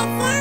Bye.